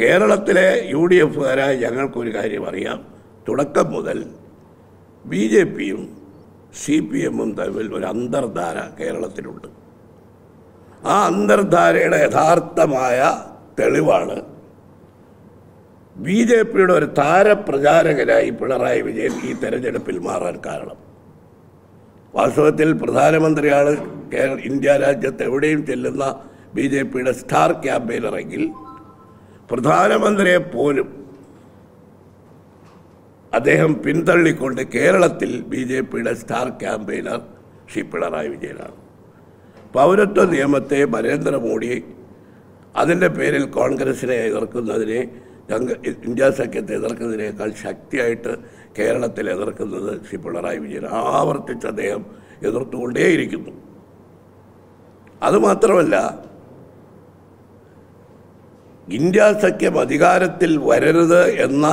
കേരളത്തിലെ U D എഫുകാരായ ഞങ്ങൾക്കൊരു കാര്യം അറിയാം. തുടക്കം മുതൽ ബി ജെ പിയും സി പി എമ്മും തമ്മിൽ ഒരു അന്തർധാര കേരളത്തിലുണ്ട്. ആ അന്തർധാരയുടെ യഥാർത്ഥമായ തെളിവാണ് ബി ജെ പിയുടെ ഒരു താരപ്രചാരകനായി പിണറായി വിജയൻ ഈ തെരഞ്ഞെടുപ്പിൽ മാറാൻ കാരണം. വാസ്തവത്തിൽ പ്രധാനമന്ത്രിയാണ് കേരള ഇന്ത്യ രാജ്യത്ത് എവിടെയും ചെല്ലുന്ന ബി ജെ പിയുടെ സ്റ്റാർ ക്യാമ്പയിനറെങ്കിൽ പ്രധാനമന്ത്രിയെ പോലും അദ്ദേഹം പിന്തള്ളിക്കൊണ്ട് കേരളത്തിൽ ബി ജെ പിയുടെ സ്റ്റാർ ക്യാമ്പയിനർ ശ്രീ പിണറായി വിജയനാണ്. പൗരത്വ നിയമത്തെ നരേന്ദ്രമോദി അതിന്റെ പേരിൽ കോൺഗ്രസിനെ എതിർക്കുന്നതിനെ ഇന്ത്യ സഖ്യത്തെ എതിർക്കുന്നതിനേക്കാൾ ശക്തിയായിട്ട് കേരളത്തിൽ എതിർക്കുന്നത് ശ്രീ പിണറായി വിജയൻ ആവർത്തിച്ച് അദ്ദേഹം എതിർത്തുകൊണ്ടേയിരിക്കുന്നു. അതുമാത്രമല്ല ഇന്ത്യ സഖ്യം അധികാരത്തിൽ വരരുത് എന്ന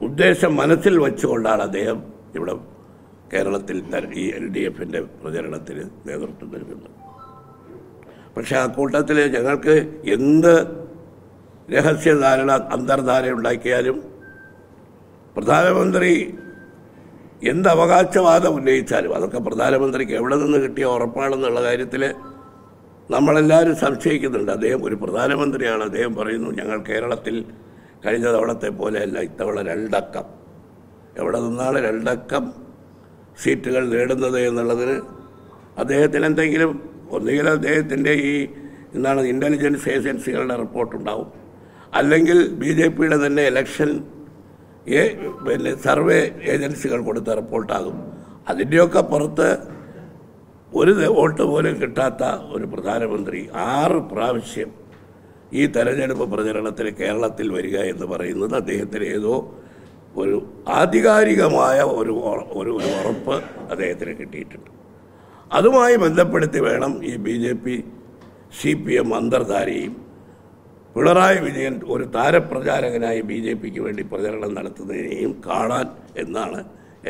ഉദ്ദേശം മനസ്സിൽ വെച്ചുകൊണ്ടാണ് അദ്ദേഹം ഇവിടെ കേരളത്തിൽ ഈ എൽ ഡി എഫിന്റെ പ്രചരണത്തിന് നേതൃത്വം നൽകുന്നത്. പക്ഷേ ആ കൂട്ടത്തിൽ ഞങ്ങൾക്ക് എന്ത് രഹസ്യധാരണ അന്തർധാര ഉണ്ടാക്കിയാലും പ്രധാനമന്ത്രി എന്ത് അവകാശവാദം ഉന്നയിച്ചാലും അതൊക്കെ പ്രധാനമന്ത്രിക്ക് എവിടെ നിന്ന് കിട്ടിയ ഉറപ്പാണെന്നുള്ള കാര്യത്തിൽ നമ്മളെല്ലാവരും സംശയിക്കുന്നുണ്ട്. അദ്ദേഹം ഒരു പ്രധാനമന്ത്രിയാണ്. അദ്ദേഹം പറയുന്നു ഞങ്ങൾ കേരളത്തിൽ കഴിഞ്ഞ തവണത്തെ പോലെയല്ല ഇത്തവണ രണ്ടക്കം. എവിടെ നിന്നാണ് രണ്ടക്കം സീറ്റുകൾ നേടുന്നത് എന്നുള്ളതിന് അദ്ദേഹത്തിന് എന്തെങ്കിലും ഒന്നുകിൽ അദ്ദേഹത്തിന്റെ ഈ എന്താണ് ഇന്റലിജൻസ് ഏജൻസികളുടെ റിപ്പോർട്ടുണ്ടാവും അല്ലെങ്കിൽ ബി ജെ പിയുടെ തന്നെ ഇലക്ഷൻ പിന്നെ സർവേ ഏജൻസികൾ കൊടുത്ത റിപ്പോർട്ടാകും അതിന്റെയൊക്കെ പുറത്ത് ഒരു വോട്ട് പോലും കിട്ടാത്ത ഒരു പ്രധാനമന്ത്രി ആറ് പ്രാവശ്യം ഈ തെരഞ്ഞെടുപ്പ് പ്രചരണത്തിന് കേരളത്തിൽ വരിക എന്ന് പറയുന്നത് അദ്ദേഹത്തിന് ഏതോ ഒരു ആധികാരികമായ ഒരു ഒരു ഉറപ്പ് അദ്ദേഹത്തിന് കിട്ടിയിട്ടുണ്ട്. അതുമായി ബന്ധപ്പെടുത്തി വേണം ഈ B J P C P M അന്തർധാരയും. Pinarayi Vijayan ഒരു താരപ്രചാരകനായി ബി ജെ പിക്ക് വേണ്ടി പ്രചരണം നടത്തുന്നതിനെയും കാണാൻ എന്നാണ്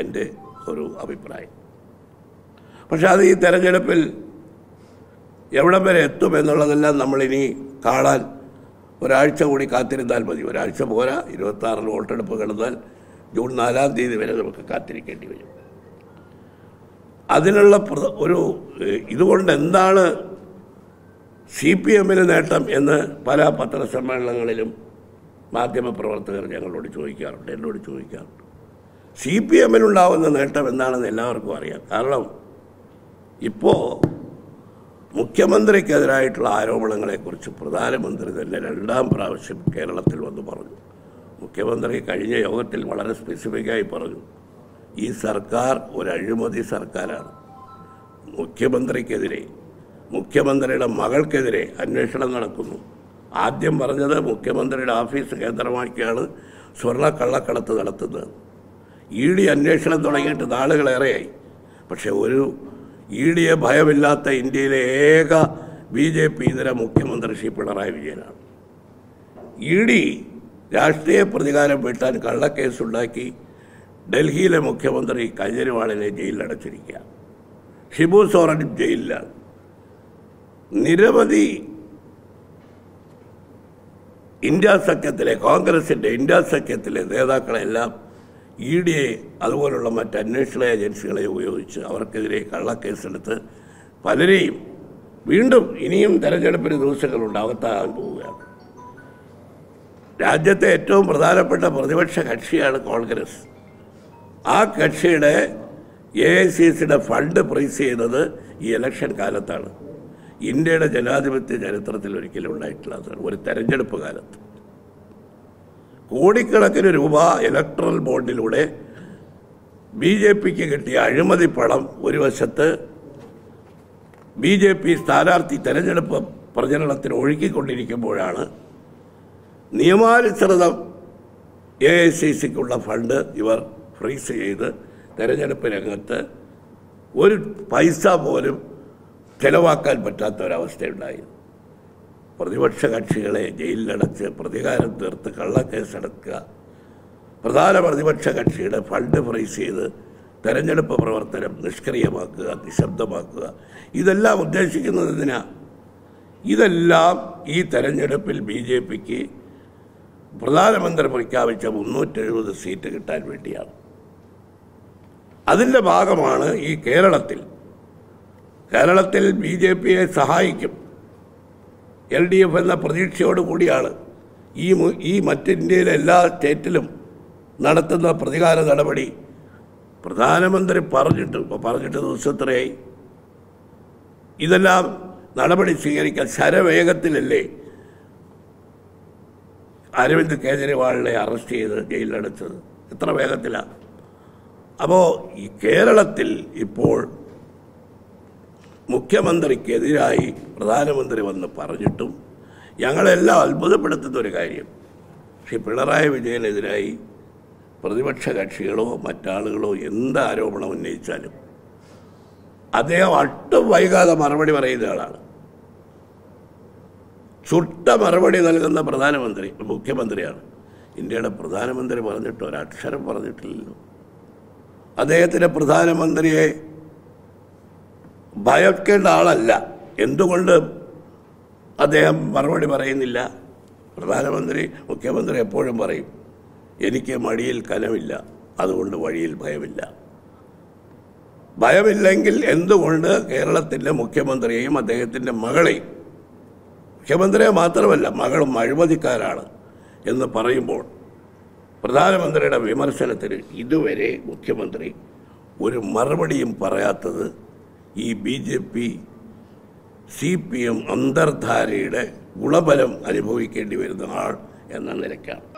എന്റെ ഒരു അഭിപ്രായം. പക്ഷെ അത് ഈ തെരഞ്ഞെടുപ്പിൽ എവിടം വരെ എത്തും എന്നുള്ളതെല്ലാം നമ്മളിനി കാണാൻ ഒരാഴ്ച കൂടി കാത്തിരുന്നാൽ മതി. ഒരാഴ്ച പോരാ. ഇരുപത്താറിന് വോട്ടെടുപ്പ് കിടന്നാൽ ജൂൺ നാലാം തീയതി വരെ നമുക്ക് കാത്തിരിക്കേണ്ടി വരും. അതിനുള്ള ഒരു ഇതുകൊണ്ട് എന്താണ് സി പി എമ്മിന് നേട്ടം എന്ന് പല പത്രസമ്മേളനങ്ങളിലും മാധ്യമപ്രവർത്തകർ ഞങ്ങളോട് ചോദിക്കാറുണ്ട് എന്നോട് ചോദിക്കാറുണ്ട്. സി പി എമ്മിനുണ്ടാവുന്ന നേട്ടം എന്താണെന്ന് എല്ലാവർക്കും അറിയാം. കാരണം ഇപ്പോൾ മുഖ്യമന്ത്രിക്കെതിരായിട്ടുള്ള ആരോപണങ്ങളെക്കുറിച്ച് പ്രധാനമന്ത്രി തന്നെ രണ്ടാം പ്രാവശ്യം കേരളത്തിൽ വന്ന് പറഞ്ഞു. മുഖ്യമന്ത്രി കഴിഞ്ഞ യോഗത്തിൽ വളരെ സ്പെസിഫിക്കായി പറഞ്ഞു. ഈ സർക്കാർ ഒരു അഴിമതി സർക്കാരാണ്. മുഖ്യമന്ത്രിക്കെതിരെ മുഖ്യമന്ത്രിയുടെ മകൾക്കെതിരെ അന്വേഷണം നടക്കുന്നു. ആദ്യം പറഞ്ഞത് മുഖ്യമന്ത്രിയുടെ ഓഫീസ് കേന്ദ്രമാക്കിയാണ് സ്വർണ കള്ളക്കടത്ത് നടത്തുന്നത്. ഇ ഡി അന്വേഷണം തുടങ്ങിയിട്ട് നാളുകളേറെയായി. പക്ഷേ ഒരു ഇ ഡിയെ ഭയമില്ലാത്ത ഇന്ത്യയിലെ ഏക ബി ജെ പി ഇതര മുഖ്യമന്ത്രി ശ്രീ പിണറായി വിജയനാണ്. ഇ ഡി രാഷ്ട്രീയ പ്രതികാരം വീട്ടാൻ കള്ളക്കേസുണ്ടാക്കി ഡൽഹിയിലെ മുഖ്യമന്ത്രി കെജ്രിവാളിനെ ജയിലിലടച്ചിരിക്കുക. ഷിബു സോറൻ ജയിലിലാണ് നിരവധി ഇന്ത്യ സഖ്യത്തിലെ കോൺഗ്രസിന്റെ ഇന്ത്യ സഖ്യത്തിലെ നേതാക്കളെല്ലാം ഇ ഡി എ അതുപോലുള്ള മറ്റ് അന്വേഷണ ഏജൻസികളെ ഉപയോഗിച്ച് അവർക്കെതിരെ കള്ളക്കേസെടുത്ത് പലരെയും വീണ്ടും ഇനിയും തെരഞ്ഞെടുപ്പിന് ദിവസങ്ങളുണ്ട് അകത്താകാൻ പോവുകയാണ്. രാജ്യത്തെ ഏറ്റവും പ്രധാനപ്പെട്ട പ്രതിപക്ഷ കക്ഷിയാണ് കോൺഗ്രസ്. ആ കക്ഷിയുടെ എ ഐ സി സിയുടെ ഫണ്ട് പ്രൈസ് ചെയ്യുന്നത് ഈ ഇലക്ഷൻ കാലത്താണ്. ഇന്ത്യയുടെ ജനാധിപത്യ ചരിത്രത്തിൽ ഒരിക്കലും ഉണ്ടായിട്ടുള്ളതാണ് ഒരു തെരഞ്ഞെടുപ്പ് കാലത്ത്. കോടിക്കണക്കിന് രൂപ ഇലക്ട്രൽ ബോണ്ടിലൂടെ ബി ജെ പിക്ക് കിട്ടിയ അഴിമതി പണം ഒരു വശത്ത് ബി ജെ പി സ്ഥാനാർത്ഥി തെരഞ്ഞെടുപ്പ് പ്രചരണത്തിന് ഒഴുക്കിക്കൊണ്ടിരിക്കുമ്പോഴാണ് നിയമാനുസൃതം എ ഐ സി സിക്കുള്ള ഫണ്ട് ഇവർ ഫ്രീസ് ചെയ്ത് തെരഞ്ഞെടുപ്പ് രംഗത്ത് ഒരു പൈസ പോലും ചെലവാക്കാൻ പറ്റാത്ത ഒരവസ്ഥയുണ്ടായി പ്രതിപക്ഷ കക്ഷികളെ ജയിലിലടച്ച് പ്രതികാരം തീർത്ത് കള്ളക്കേസെടുക്കുക. പ്രധാന പ്രതിപക്ഷ കക്ഷിയുടെ ഫണ്ട് ഫ്രൈസ് ചെയ്ത് തെരഞ്ഞെടുപ്പ് പ്രവർത്തനം നിഷ്ക്രിയമാക്കുക നിശബ്ദമാക്കുക. ഇതെല്ലാം ഉദ്ദേശിക്കുന്നത് ഇതെല്ലാം ഈ തെരഞ്ഞെടുപ്പിൽ ബി ജെ പിക്ക് പ്രധാനമന്ത്രി പ്രഖ്യാപിച്ച മുന്നൂറ്റെഴുപത് സീറ്റ് കിട്ടാൻ വേണ്ടിയാണ്. അതിന്റെ ഭാഗമാണ് ഈ കേരളത്തിൽ. കേരളത്തിൽ ബി ജെ പിയെ സഹായിക്കും. എൽ ഡി എഫ് എന്ന പ്രതീക്ഷയോട് കൂടിയാണ് ഈ ഈ മറ്റ് ഇന്ത്യയിലെ എല്ലാ സ്റ്റേറ്റിലും നടത്തുന്ന പ്രതികാര നടപടി. പ്രധാനമന്ത്രി പറഞ്ഞിട്ട് ഇപ്പോൾ പറഞ്ഞിട്ട് ദിവസത്രയായി ഇതെല്ലാം നടപടി സ്വീകരിക്കാൻ ശരവേഗത്തിലല്ലേ അരവിന്ദ് കേജ്രിവാളിനെ അറസ്റ്റ് ചെയ്ത് ജയിലിലടച്ചത്? എത്ര വേഗത്തിലാണ് അപ്പോൾ ഈ കേരളത്തിൽ ഇപ്പോൾ മുഖ്യമന്ത്രിക്കെതിരായി പ്രധാനമന്ത്രി വന്ന് പറഞ്ഞിട്ടും ഞങ്ങളെല്ലാം അത്ഭുതപ്പെടുത്തുന്ന ഒരു കാര്യം. പക്ഷേ പിണറായി വിജയനെതിരായി പ്രതിപക്ഷ കക്ഷികളോ മറ്റാളുകളോ എന്ത് ആരോപണം ഉന്നയിച്ചാലും അദ്ദേഹം അട്ടും വൈകാതെ മറുപടി പറയുന്ന ആളാണ്. ചുട്ട മറുപടി നൽകുന്ന പ്രധാനമന്ത്രി മുഖ്യമന്ത്രിയാണ്. ഇന്ത്യയുടെ പ്രധാനമന്ത്രി പറഞ്ഞിട്ട് ഒരക്ഷരം പറഞ്ഞിട്ടില്ലല്ലോ. അദ്ദേഹത്തിന്റെ പ്രധാനമന്ത്രിയെ ഭയക്കേണ്ട ആളല്ല. എന്തുകൊണ്ട് അദ്ദേഹം മറുപടി പറയുന്നില്ല? പ്രധാനമന്ത്രി മുഖ്യമന്ത്രി എപ്പോഴും പറയും എനിക്ക് മടിയിൽ കനമില്ല. അതുകൊണ്ട് വഴിയിൽ ഭയമില്ല. ഭയമില്ലെങ്കിൽ എന്തുകൊണ്ട് കേരളത്തിന്റെ മുഖ്യമന്ത്രിയെയും അദ്ദേഹത്തിന്റെ മകളെയും മുഖ്യമന്ത്രിയെ മാത്രമല്ല മകളും അഴിമതിക്കാരാണ് എന്ന് പറയുമ്പോൾ പ്രധാനമന്ത്രിയുടെ വിമർശനത്തിന് ഇതുവരെ മുഖ്യമന്ത്രി ഒരു മറുപടിയും പറയാത്തത് ഈ B J P C P M അന്തർധാരയുടെ ഗുണബലം അനുഭവിക്കേണ്ടി വരുന്ന ആൾ എന്ന നിലയ്ക്കാണ്.